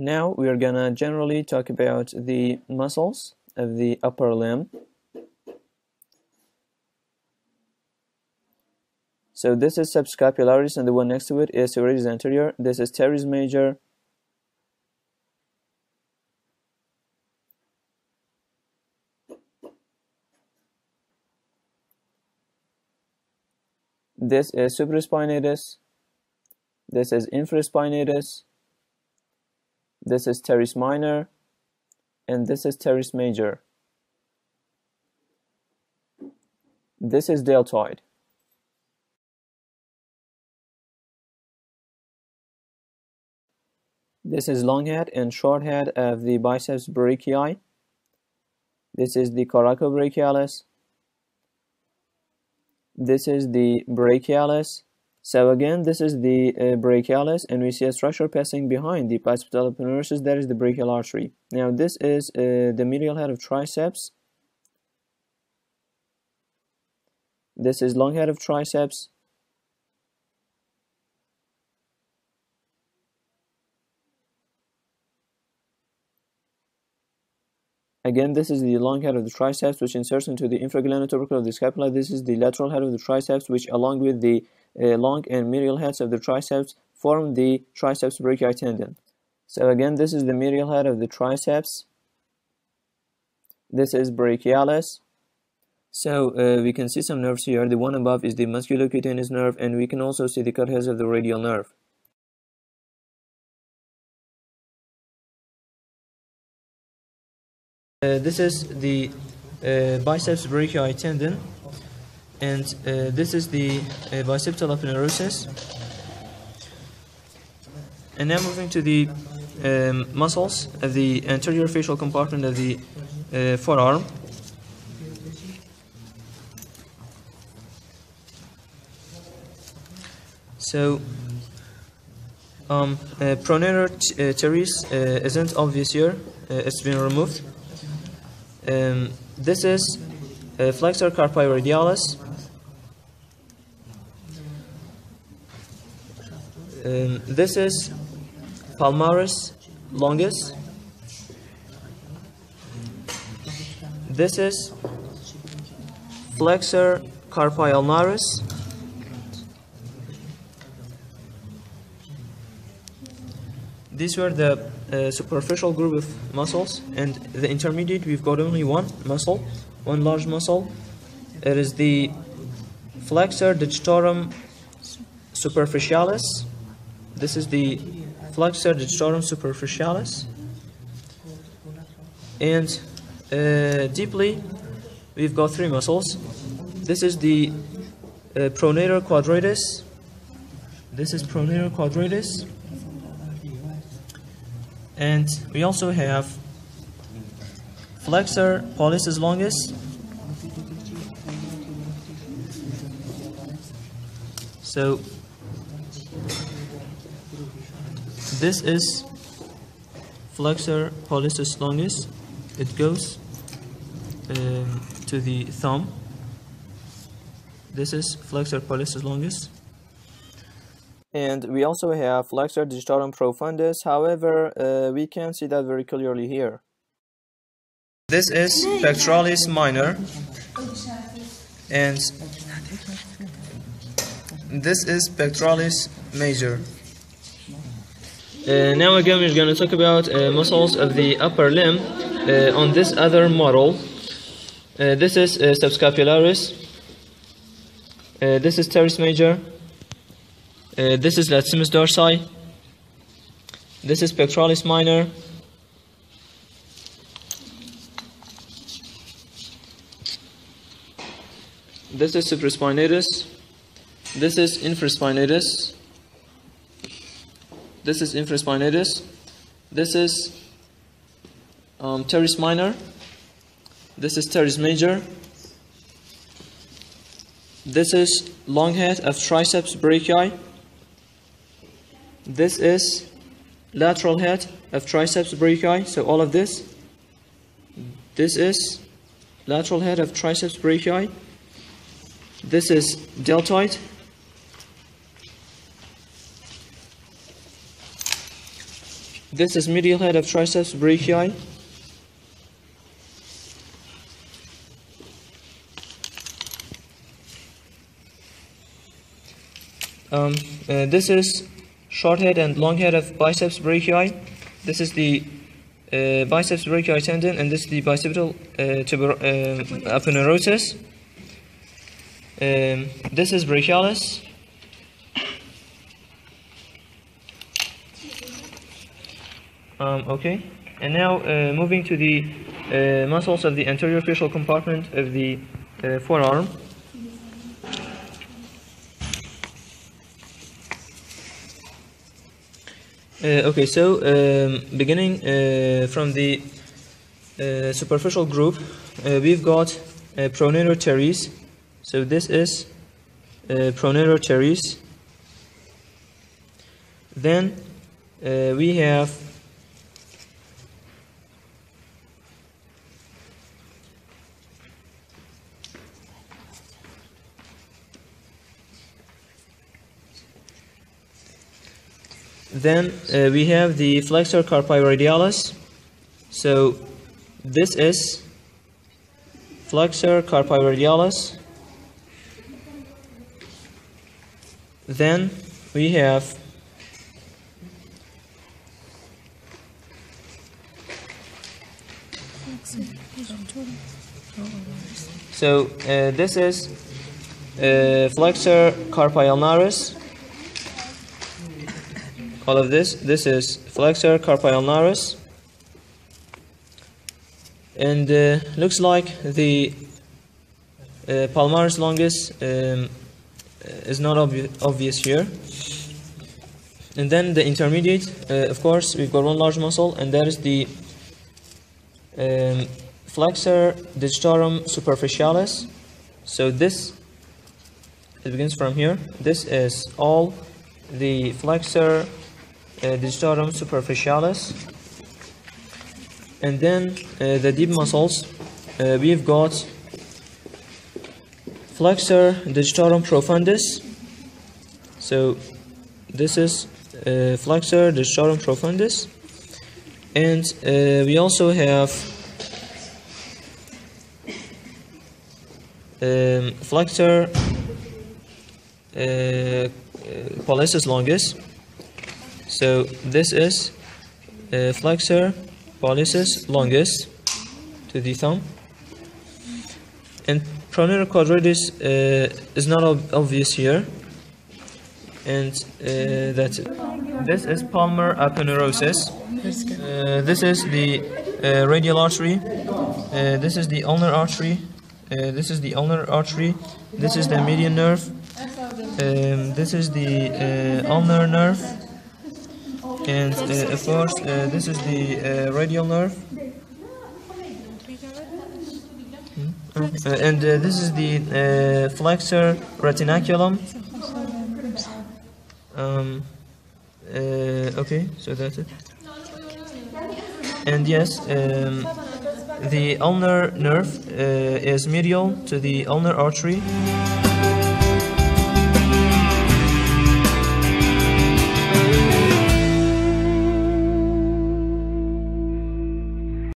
Now we are gonna generally talk about the muscles of the upper limb. So this is subscapularis and the one next to it is serratus anterior. This is teres major. This is supraspinatus. This is infraspinatus. This is teres minor. And this is teres major. This is deltoid. This is long head and short head of the biceps brachii. This is the coracobrachialis. This is the brachialis. So again, this is the uh, brachialis, and we see a structure passing behind the biceps aponeurosis. That is the brachial artery. Now, this is uh, the medial head of triceps. This is long head of triceps. Again, this is the long head of the triceps, which inserts into the infraglenoid tubercle of the scapula. This is the lateral head of the triceps, which, along with the uh, long and medial heads of the triceps, form the triceps brachii tendon. So again, this is the medial head of the triceps. This is brachialis. So uh, we can see some nerves here. The one above is the musculocutaneous nerve, and we can also see the cut heads of the radial nerve. Uh, this is the uh, biceps brachii tendon and uh, this is the uh, bicipital aponeurosis and now moving to the um, muscles of the anterior fascial compartment of the uh, forearm. So um, uh, pronator teres isn't obvious here. It's been removed um, this is uh, flexor carpi radialis. Um, this is palmaris longus. This is flexor carpi ulnaris. These were the uh, superficial group of muscles and the intermediate we've got only one muscle one large muscle. It is the flexor digitorum superficialis. This is the flexor digitorum superficialis. And uh, deeply we've got three muscles. This is the uh, pronator quadratus this is pronator quadratus and we also have flexor pollicis longus so this is flexor pollicis longus it goes um, to the thumb. This is flexor pollicis longus and we also have flexor digitorum profundus. However uh, we can't see that very clearly here. This is pectoralis minor. And this is pectoralis major. Uh, now again we're going to talk about uh, muscles of the upper limb uh, on this other model. Uh, this is uh, subscapularis. This is teres major uh, this is latissimus dorsi. This is pectoralis minor. This is supraspinatus. This is infraspinatus. This is infraspinatus. This is um, teres minor. This is teres major. This is long head of triceps brachii. This is lateral head of triceps brachii. So all of this. This is lateral head of triceps brachii. This is deltoid. this is medial head of triceps brachii. Um, uh, this is short head and long head of biceps brachii. This is the uh, biceps brachii tendon, and this is the bicipital uh, tuber- uh, aponeurosis. Um, this is brachialis. Um, okay, and now uh, moving to the uh, muscles of the anterior fascial compartment of the uh, forearm. Uh, okay, so um, beginning uh, from the uh, superficial group, uh, we've got uh. So this is uh. Then uh, we have Then uh, we have the flexor carpi radialis. So this is flexor carpi radialis. Then we have so uh, this is uh, flexor carpi ulnaris all of this. This is flexor carpi ulnaris. And uh, looks like the uh, palmaris longus um, is not obvi obvious here. And then the intermediate, uh, of course, we've got one large muscle, and that is the um, flexor digitorum superficialis. So this, it begins from here. This is all the flexor digitorum superficialis. And then uh, the deep muscles, uh, we've got flexor digitorum profundus. So this is uh, flexor digitorum profundus. And uh, we also have um, flexor uh, pollicis longus. So this is uh, flexor pollicis longus to the thumb. And pronator quadratus uh, is not ob obvious here. And uh, that's it. This is palmar aponeurosis. Uh, this is the uh, radial artery. Uh, this is the ulnar artery. Uh, this is the ulnar artery. This is the median nerve. Um, this is the uh, ulnar nerve and uh, of course uh, this is the uh, radial nerve. Hmm? And this is the flexor retinaculum. Um, okay so that's it. And yes um, the ulnar nerve uh, is medial to the ulnar artery